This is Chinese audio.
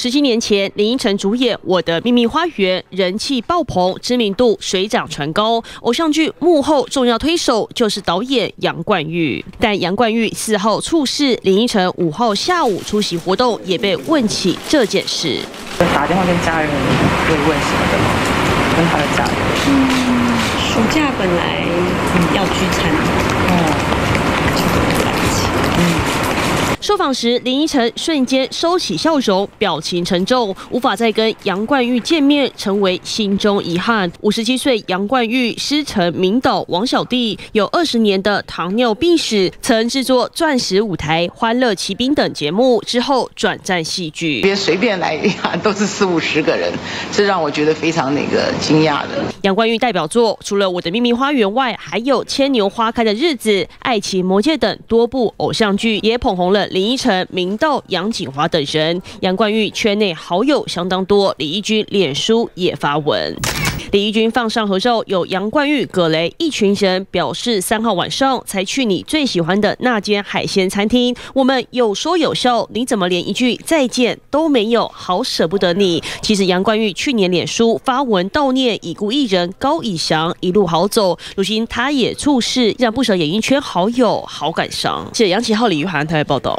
十七年前，林依晨主演《我的秘密花园》，人气爆棚，知名度水涨船高。偶像剧幕后重要推手就是导演杨冠玉。但杨冠玉四号猝逝，林依晨五号下午出席活动，也被问起这件事。打电话跟家人慰问什么的吗？跟他的家人。嗯，暑假本来要聚餐，受访时，林依晨瞬间收起笑容，表情沉重，无法再跟杨冠玉见面，成为心中遗憾。五十七岁杨冠玉师承名导王小弟，有二十年的糖尿病史，曾制作《钻石舞台》《欢乐骑兵》等节目，之后转战戏剧。别随便来呀，都是四五十个人，这让我觉得非常那个惊讶的。杨冠玉代表作除了《我的秘密花园》外，还有《牵牛花开的日子》《爱情魔戒》等多部偶像剧，也捧红了。林依晨、明道、杨锦华等人，杨冠玉圈内好友相当多。李义军脸书也发文，李义军放上合照，有杨冠玉、葛雷一群人，表示三号晚上才去你最喜欢的那间海鲜餐厅，我们有说有笑，你怎么连一句再见都没有？好舍不得你。其实杨冠玉去年脸书发文悼念已故艺人高以翔一路好走，如今他也猝逝，让不少演艺圈好友好感伤。谢杨启浩、李玉涵台报道。